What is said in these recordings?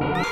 うん。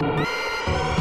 you「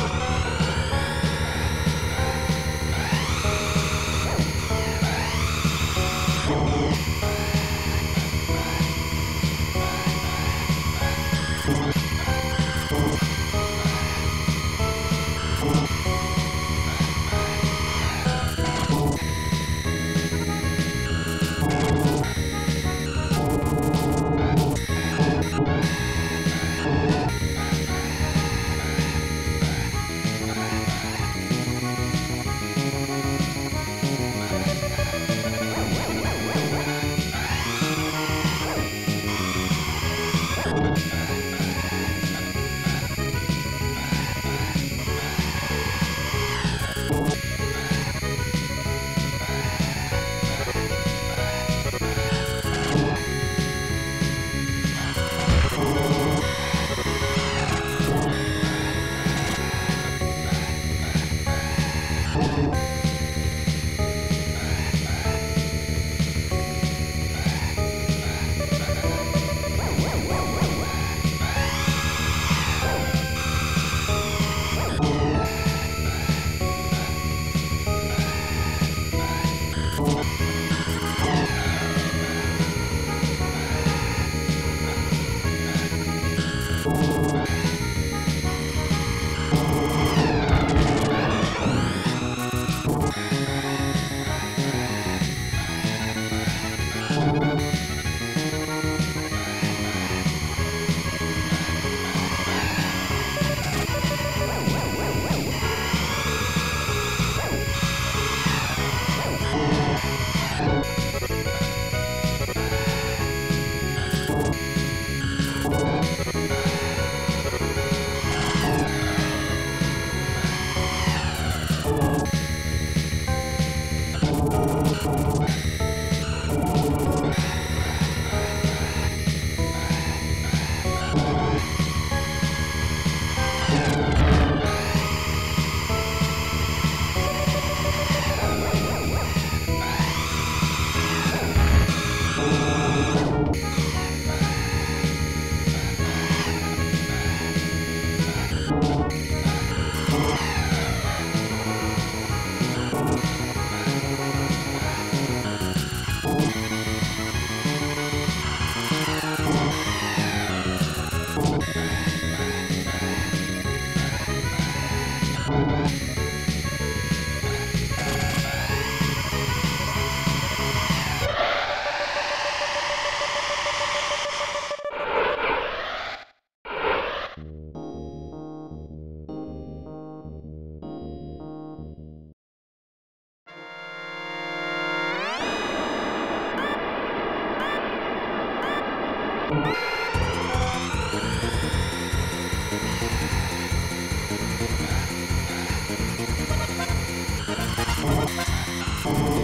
Live.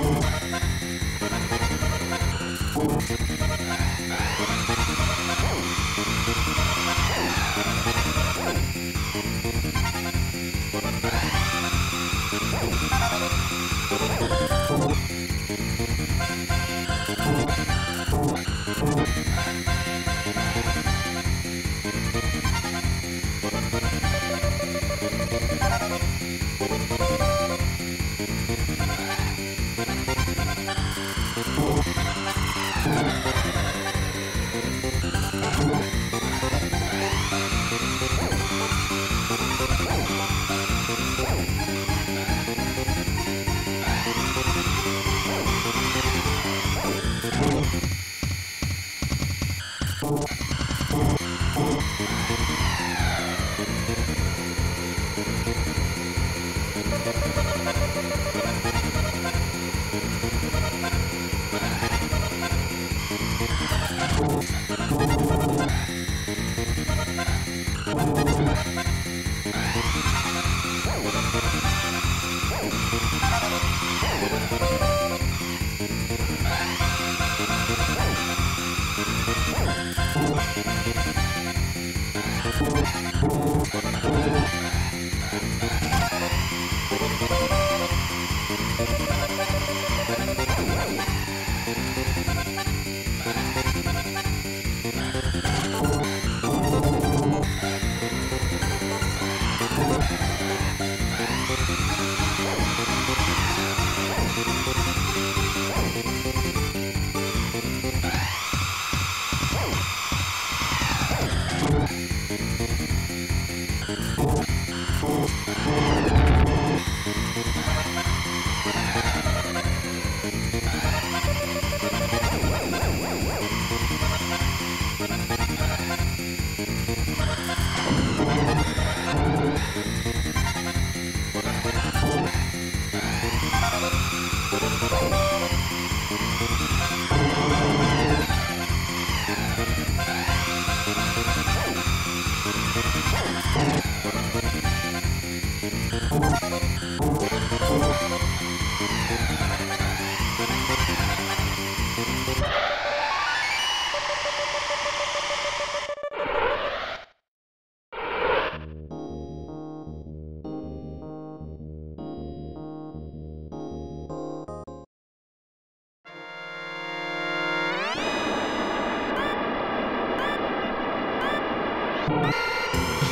Música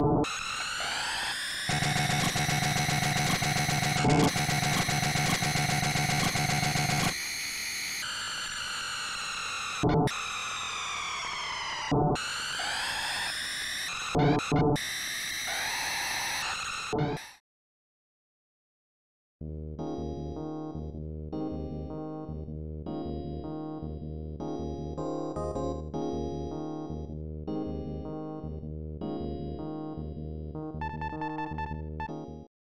you